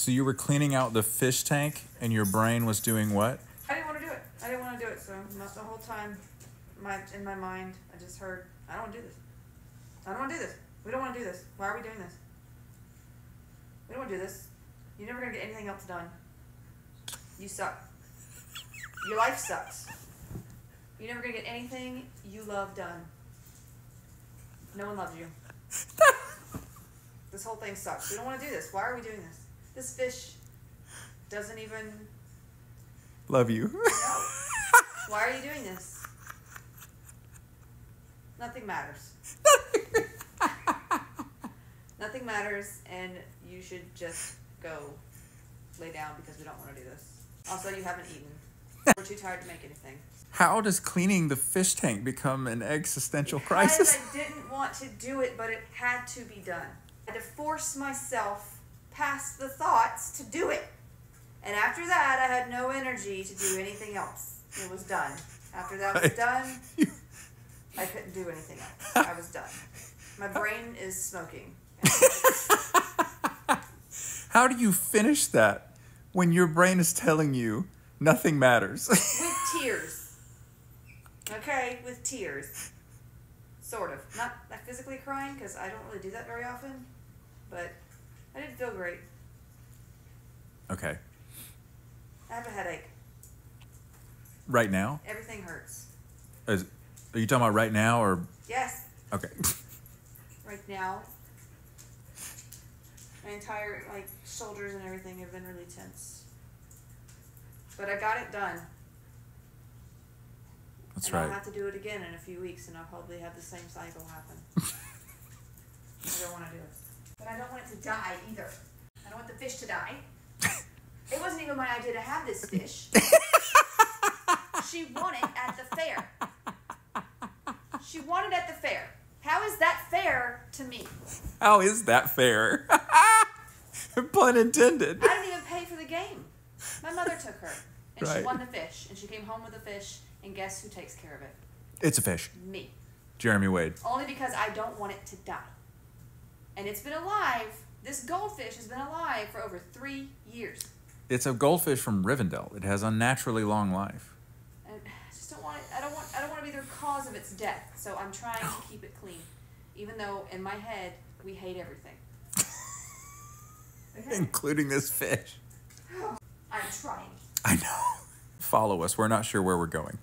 So you were cleaning out the fish tank and your brain was doing what? I didn't want to do it. I didn't want to do it. So not the whole time, my in my mind, I just heard, I don't want to do this. I don't want to do this. We don't want to do this. Why are we doing this? We don't want to do this. You're never gonna get anything else done. You suck. Your life sucks. You're never gonna get anything you love done. No one loves you. this whole thing sucks. We don't want to do this. Why are we doing this? This fish doesn't even Love you. no. Why are you doing this? Nothing matters. Nothing matters, and you should just go lay down because we don't want to do this. Also, you haven't eaten. We're too tired to make anything. How does cleaning the fish tank become an existential crisis? I didn't want to do it, but it had to be done. I had to force myself past the thoughts to do it. And after that, I had no energy to do anything else. It was done. After that was done, I couldn't do anything else. I was done. My brain is smoking. How do you finish that when your brain is telling you nothing matters? With tears. Okay, with tears. Sort of. Not like physically crying, because I don't really do that very often. But I didn't feel great. okay. I have a headache. Right now? Everything hurts. Is, are you talking about right now or Yes, okay? right now. My entire like shoulders and everything have been really tense. But I got it done. That's and I'll right. have to do it again in a few weeks and I'll probably have the same cycle happen. I don't want to do it. But I don't want it to die either. I don't want the fish to die. It wasn't even my idea to have this fish. she won it at the fair. She won it at the fair. How is that fair to me? How is that fair? Pun intended. I didn't even pay for the game. My mother took her, and Right. she won the fish, and she came home with the fish, and guess who takes care of it? It's a fish. Me. Jeremy Wade. Only because I don't want it to die. And it's been alive. This goldfish has been alive for over three years, It's a goldfish from Rivendell. It has unnaturally long life. and I just don't want it. I don't want. I don't want to be the cause of its death. So I'm trying to keep it clean, even though in my head we hate everything. Okay? Including this fish. I'm trying. I know. Follow us. We're not sure where we're going.